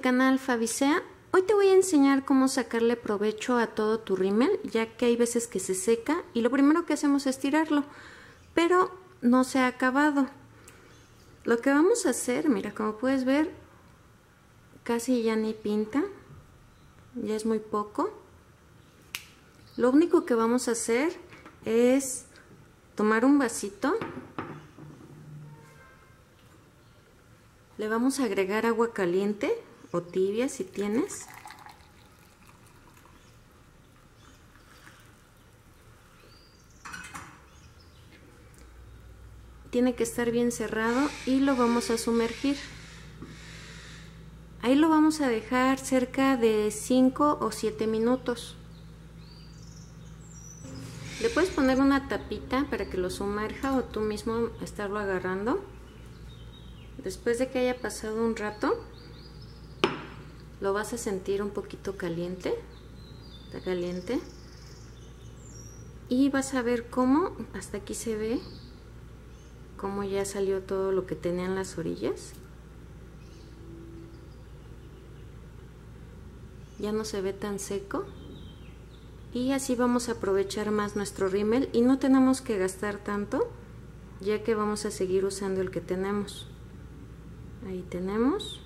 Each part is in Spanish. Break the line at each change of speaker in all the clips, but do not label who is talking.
canal Fabicea. Hoy te voy a enseñar cómo sacarle provecho a todo tu rímel, ya que hay veces que se seca y lo primero que hacemos es tirarlo, pero no se ha acabado. Lo que vamos a hacer, mira, como puedes ver, casi ya ni pinta, ya es muy poco. Lo único que vamos a hacer es tomar un vasito Le vamos a agregar agua caliente o tibia si tienes. Tiene que estar bien cerrado y lo vamos a sumergir. Ahí lo vamos a dejar cerca de 5 o 7 minutos. Le puedes poner una tapita para que lo sumerja o tú mismo estarlo agarrando después de que haya pasado un rato lo vas a sentir un poquito caliente está caliente y vas a ver cómo hasta aquí se ve cómo ya salió todo lo que tenía en las orillas. Ya no se ve tan seco. Y así vamos a aprovechar más nuestro rímel y no tenemos que gastar tanto ya que vamos a seguir usando el que tenemos ahí tenemos.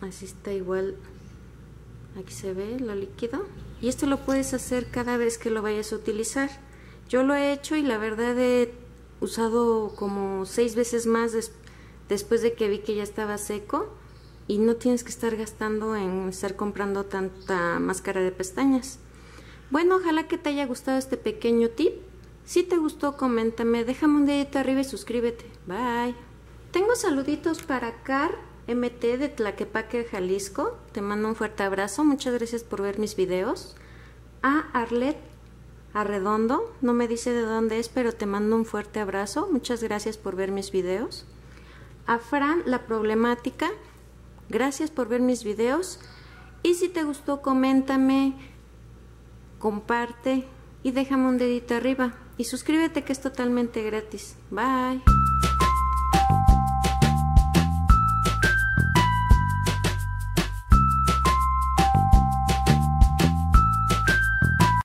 Así está igual. Aquí se ve lo líquido. Y esto lo puedes hacer cada vez que lo vayas a utilizar. Yo lo he hecho y la verdad he usado como seis veces más después de que vi que ya estaba seco. Y no tienes que estar gastando en estar comprando tanta máscara de pestañas. Bueno ojalá que te haya gustado este pequeño tip. Si te gustó coméntame déjame un dedito arriba y suscríbete. Bye tengo saluditos para Car MT de Tlaquepaque, Jalisco. Te mando un fuerte abrazo. Muchas gracias por ver mis videos. A Arlet Arredondo, no me dice de dónde es, pero te mando un fuerte abrazo. Muchas gracias por ver mis videos. A Fran La Problemática, gracias por ver mis videos. Y si te gustó, coméntame, comparte y déjame un dedito arriba. Y suscríbete que es totalmente gratis. Bye.